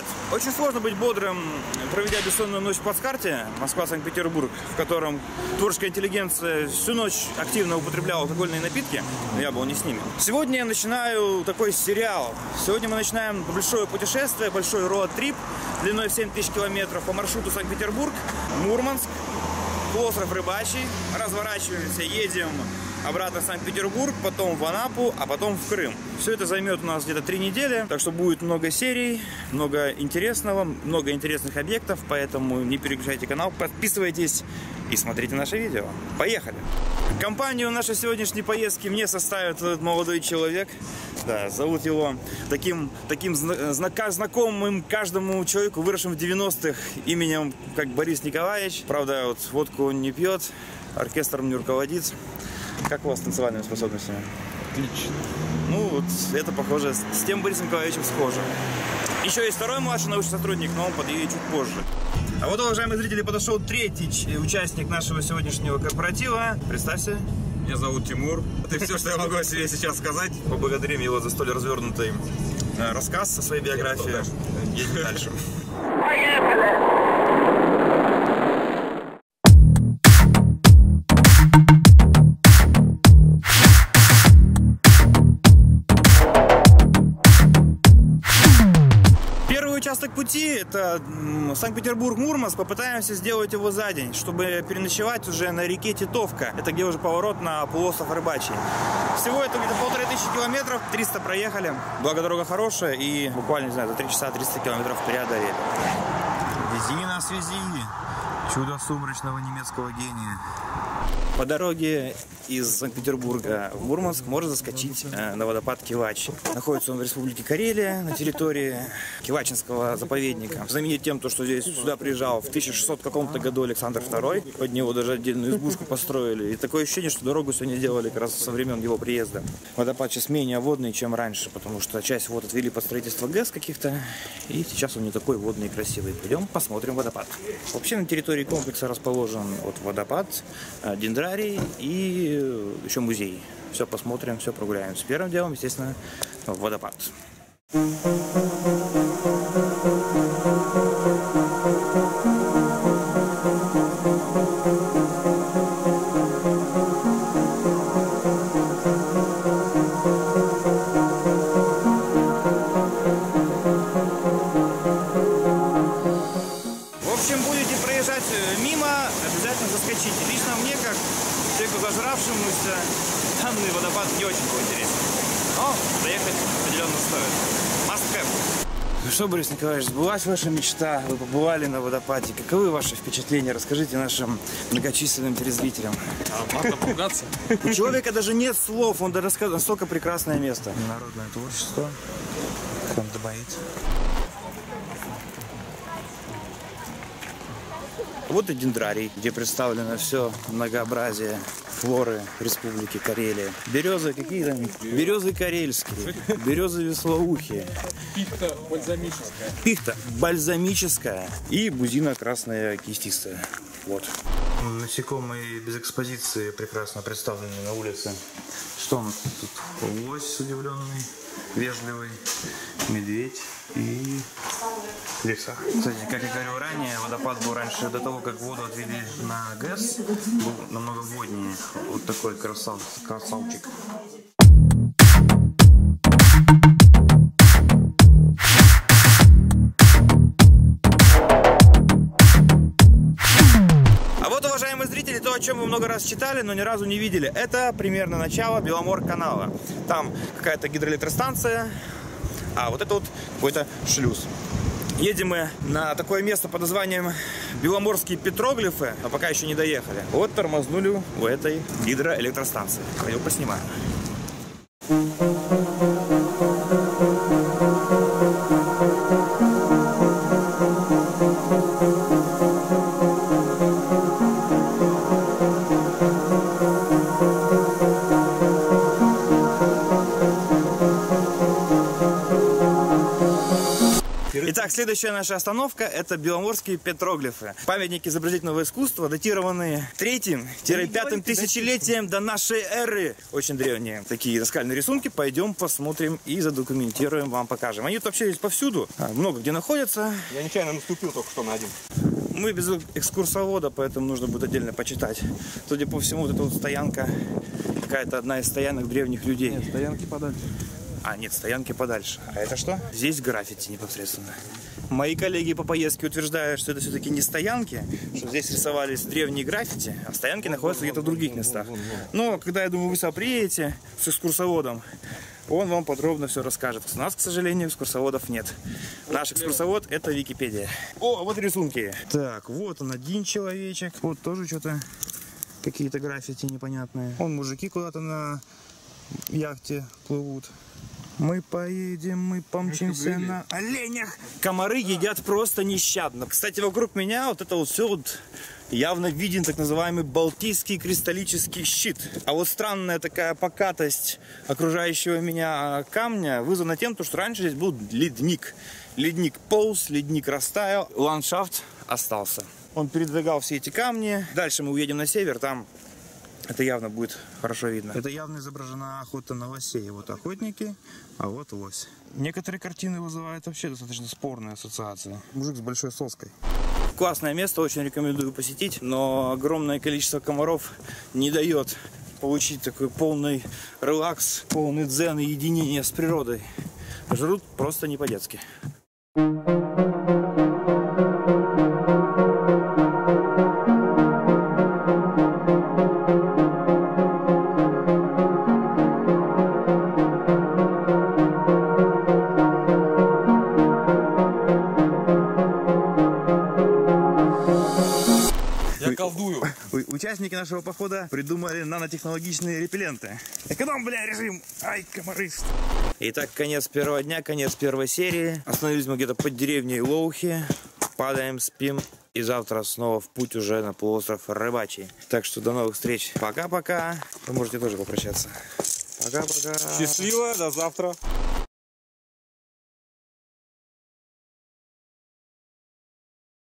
Привет! Очень сложно быть бодрым, проведя бессонную ночь в плацкарте Москва-Санкт-Петербург, в котором творческая интеллигенция всю ночь активно употребляла алкогольные напитки, но я был не с ними. Сегодня я начинаю такой сериал. Сегодня мы начинаем большое путешествие, большой роад-трип длиной в 7 тысяч километров по маршруту Санкт-Петербург, Мурманск, полуостров Рыбачий. Разворачиваемся, едем обратно в Санкт-Петербург, потом в Анапу, а потом в Крым. Все это займет у нас где-то три недели, так что будет много серий, много интересного, много интересных объектов, поэтому не переключайте канал, подписывайтесь и смотрите наше видео. Поехали! Компанию нашей сегодняшней поездки мне составит этот молодой человек. Да, зовут его таким, таким знака, знакомым каждому человеку, выросшим в 90-х именем, как Борис Николаевич. Правда, вот водку он не пьет, оркестром не руководит. Как у вас с танцевальными способностями? Отлично. Ну, вот это похоже, с тем Борисом Николаевичем схоже. Еще есть второй младший научный сотрудник, но он подъедет чуть позже. А вот, уважаемые зрители, подошел третий участник нашего сегодняшнего корпоратива. Представься. Меня зовут Тимур. Это все, что я могу о себе сейчас сказать. Поблагодарим его за столь развернутый э, рассказ со своей биографией. Едем дальше. Участок пути, это Санкт-Петербург-Мурманск, попытаемся сделать его за день, чтобы переночевать уже на реке Титовка. Это где уже поворот на полуостров Рыбачий. Всего это где-то полторы тысячи километров, 300 проехали. Благо дорога хорошая и буквально, не знаю, за 3 часа 300 километров преодолели. Вези на связи, чудо сумрачного немецкого гения. По дороге из Санкт-Петербурга в Мурманск можно заскочить э, на водопад Кивач. Находится он в Республике Карелия, на территории Кивачинского заповедника. Знаменит тем, что здесь сюда приезжал в 1600 каком-то году Александр II. Под него даже отдельную избушку построили. И такое ощущение, что дорогу сегодня делали как раз со времен его приезда. Водопад сейчас менее водный, чем раньше, потому что часть вод отвели под строительство ГЭС каких-то. И сейчас он не такой водный и красивый. Пойдем посмотрим водопад. Вообще на территории комплекса расположен вот водопад, э, дендрарий и еще музей. Все посмотрим, все прогуляем. С первым делом, естественно, водопад. В человеку зажравшемуся, данный водопад не очень был интересен. Но доехать определенно стоит. Must have. Ну что, Борис Николаевич, сбылась ваша мечта? Вы побывали на водопаде. Каковы ваши впечатления? Расскажите нашим многочисленным телезрителям. А можно пугаться? У человека даже нет слов, он рассказывает настолько прекрасное место. Народное творчество. Хандбайт. Вот и дендрарий, где представлено все многообразие флоры Республики Карелия. Березы какие там? Березы карельские, березы веслоухие. Пихта бальзамическая. Пихта бальзамическая и бузина красная кистистая. Вот. Насекомые без экспозиции прекрасно представлены на улице. Что у нас тут? Лось удивленный, вежливый, медведь и лиса. Кстати, как я говорил ранее, водопад был раньше, до того, как воду отвели на ГЭС, был намного воднее. Вот такой красав, красавчик. А вот, уважаемые зрители, то, о чем вы много раз читали, но ни разу не видели, это примерно начало Беломор канала. Там какая-то гидроэлектростанция, а вот это вот какой-то шлюз. Едем мы на такое место под названием Беломорские петроглифы, а пока еще не доехали. Вот тормознули у этой гидроэлектростанции. Пойду поснимаю. Thank Итак, следующая наша остановка – это беломорские петроглифы. Памятники изобразительного искусства, датированные 3-5 тысячелетием до нашей эры. Очень древние такие скальные рисунки. Пойдем посмотрим и задокументируем, вам покажем. Они вообще здесь повсюду, а, много где находятся. Я нечаянно наступил только что на один. Мы без экскурсовода, поэтому нужно будет отдельно почитать. Судя по всему, вот эта вот стоянка, какая-то одна из стоянок древних людей. Нет, стоянки подальше. А, нет, стоянки подальше. А это что? Здесь граффити непосредственно. Мои коллеги по поездке утверждают, что это все-таки не стоянки, что здесь рисовались древние граффити, а стоянки находятся где-то в других местах. Но когда, я думаю, вы сюда приедете с экскурсоводом, он вам подробно все расскажет. У нас, к сожалению, экскурсоводов нет. Наш экскурсовод – это Википедия. О, вот рисунки. Так, вот он один человечек. Вот тоже что-то, какие-то граффити непонятные. Вон мужики куда-то на яхте плывут. Мы поедем, мы помчимся на оленях. Комары едят просто нещадно. Кстати, вокруг меня вот это вот все вот явно виден так называемый балтийский кристаллический щит. А вот странная такая покатость окружающего меня камня вызвана тем, что раньше здесь был ледник. Ледник полз, ледник растаял, ландшафт остался. Он передвигал все эти камни. Дальше мы уедем на север, там это явно будет хорошо видно. Это явно изображена охота на лосей. Вот охотники, а вот лось. Некоторые картины вызывают вообще достаточно спорные ассоциации. Мужик с большой соской. Классное место, очень рекомендую посетить, но огромное количество комаров не дает получить такой полный релакс, полный дзен и единение с природой. Жрут просто не по-детски. Я колдую. Участники нашего похода придумали нанотехнологичные репелленты. Эконом, бля, режим! Ай, комары! Итак, конец первого дня, конец первой серии. Остановились мы где-то под деревней Лоухи. Падаем, спим. И завтра снова в путь уже на полуостров Рыбачий. Так что до новых встреч. Пока-пока. Вы можете тоже попрощаться. Пока-пока. Счастливо, до завтра.